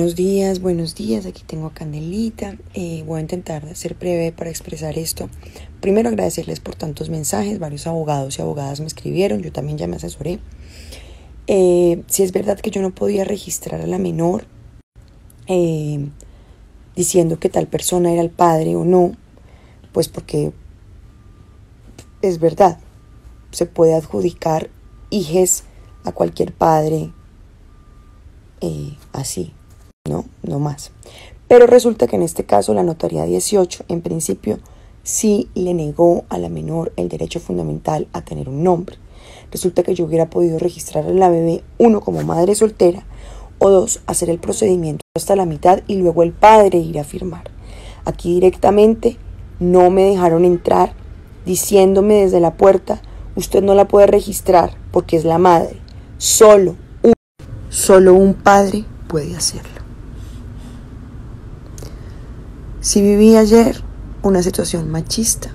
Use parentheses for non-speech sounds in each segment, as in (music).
Buenos días, buenos días. Aquí tengo a Candelita. Eh, voy a intentar ser breve para expresar esto. Primero agradecerles por tantos mensajes. Varios abogados y abogadas me escribieron. Yo también ya me asesoré. Eh, si es verdad que yo no podía registrar a la menor eh, diciendo que tal persona era el padre o no, pues porque es verdad. Se puede adjudicar hijes a cualquier padre así más. Pero resulta que en este caso la notaría 18, en principio, sí le negó a la menor el derecho fundamental a tener un nombre. Resulta que yo hubiera podido registrar a la bebé, uno, como madre soltera, o dos, hacer el procedimiento hasta la mitad y luego el padre ir a firmar. Aquí directamente no me dejaron entrar diciéndome desde la puerta, usted no la puede registrar porque es la madre. Solo un, solo un padre puede hacerlo. Si viví ayer una situación machista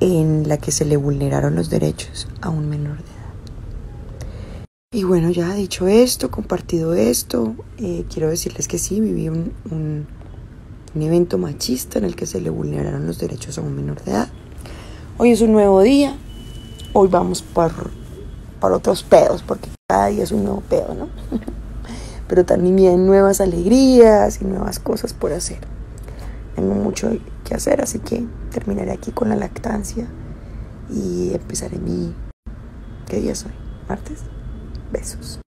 en la que se le vulneraron los derechos a un menor de edad. Y bueno, ya dicho esto, compartido esto, eh, quiero decirles que sí, viví un, un, evento machista en el que se le vulneraron los derechos a un menor de edad. Hoy es un nuevo día, hoy vamos por, por otros pedos, porque cada día es un nuevo pedo, ¿no? (laughs) pero también nuevas alegrías y nuevas cosas por hacer. Tengo mucho que hacer, así que terminaré aquí con la lactancia y empezaré mi... ¿Qué día soy? ¿Martes? Besos.